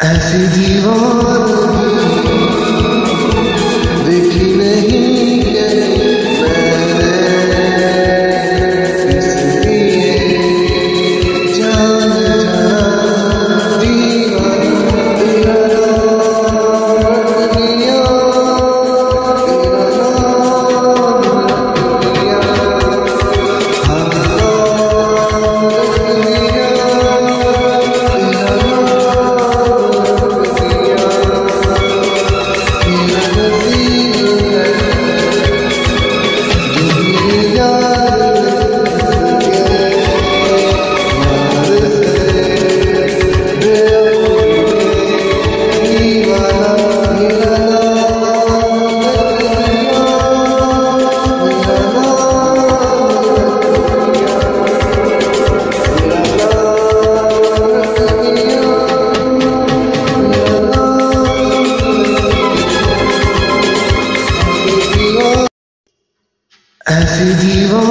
ऐसी दीवार As you devo